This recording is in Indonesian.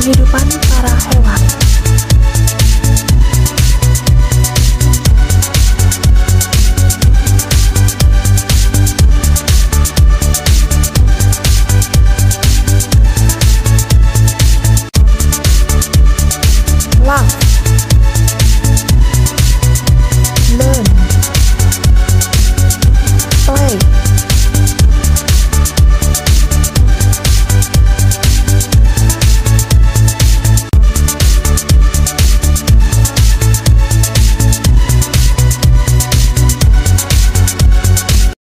kehidupan para hewan. Love. Learn.